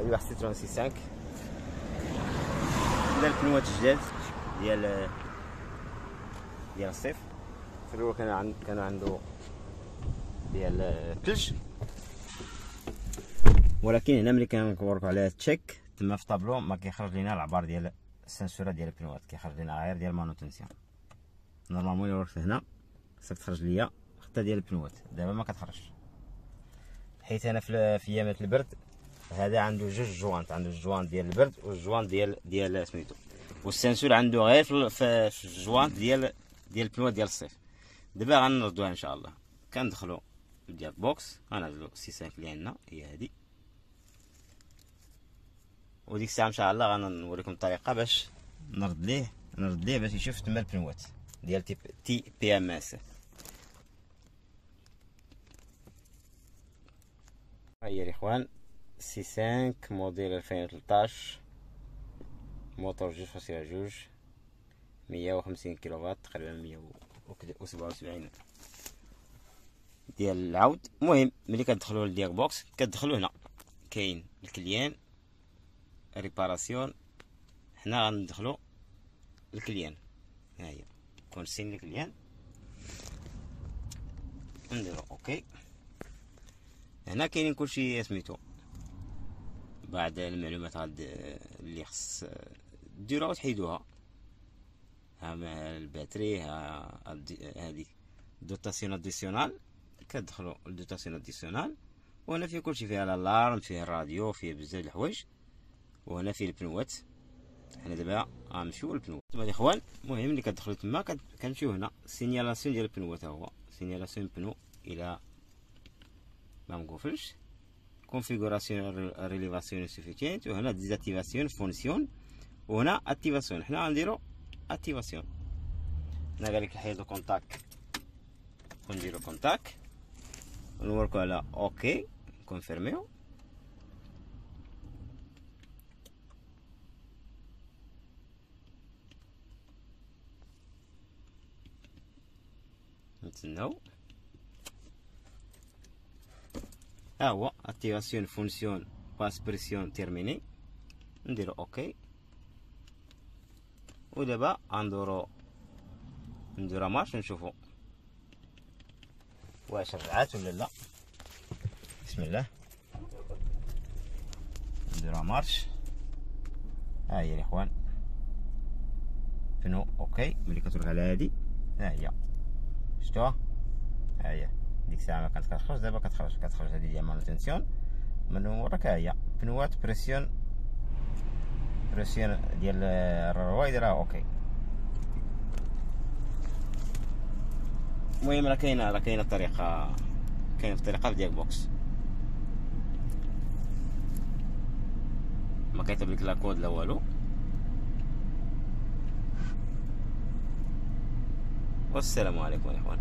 هذه واحد Citroën C5 هنا البنوات الجداد ديال ديال الصيف. في الأول كان عند كانوا عنده ديال الثلج ولكن هنا ملي كنوركو على check تما في طابلو ما كيخرج لينا العبار ديال السنسورة ديال البنوات كيخرج لينا غير ديال manutention normalement الا وركت هنا خصك تخرج ليا حتى ديال البنوات دابا ما كتخرجش حيت أنا في في ايامات البرد هذا عنده جوج جوانت عنده الجوانت ديال البرد والجوانت ديال ديال سميتو. وال senseur عنده غير في, الجوانت ديال ديال البنوات ديال الصيف. دابا غنردوها إن شاء الله. كندخلو DiagBox غنعزلو C5 اللي عندنا هي هادي. وديك الساعة إن شاء الله غنوريكم الطريقة باش نرد ليه نرد ليه باش يشوف تما البنوات ديال T TPMS. هيا الاخوان C5 موديل 2013 موتور جوج فاصلة جوج مية وخمسين كيلووات تقريبا مية وسبعة وسبعين ديال العود. المهم ملي كتدخلوا لل DiagBox كتدخلوا هنا. كاين ال client réparation. هنا غندخلوا ال client. ها هي consigne ال client. نديرو OK. هنا كاينين كلشي سميتو بعد المعلومات غاد اللي خص ديروها وتحيدوها. ها ال batterie ها هادي dotation additionnelle. كتدخلوا ال dotation additionnelle. وهنا فيه كلشي فيها ال alarme فيه الراديو فيه بزاف د الحوايج. وهنا فيه البنوات حنا دابا غنمشيو للبنوات تما الاخوان المهم ملي كتدخلوا تما كنمشيو هنا. سينيالاسيون ديال البنوات هو. سينيالاسيون بنو إلى ما مقفلش. كونفيغوراسيون ريليفاسيون سوفيتينت وهنا ديزاكتيفاسيون فونسيون وهنا اكتيفاسيون حنا غنديرو اكتيفاسيون هنا قالك نحيدو كونتاك ونديرو كونتاك ونوركو على اوكي كونفيرميو نتسناو ها هو activation fonction basse pression terminée نديرو OK ودابا غندورو نديرو marche نشوفو واش رجعات ولا لا بسم الله نديرو marche ها هي الاخوان pneu OK ملي كتروح على هادي ها هي شفتوها ها هي ديك الساعة ما كانت كتخرج دابا كتخرج كتخرج هذه ديال manutention من وراك هي بنوات pression pression ديال الروايد راه OK. المهم راه كاينة راه كاينة الطريقة كاينة الطريقة DiagBox. ما كيطلب لك لا كود لا والو. والسلام عليكم الاخوان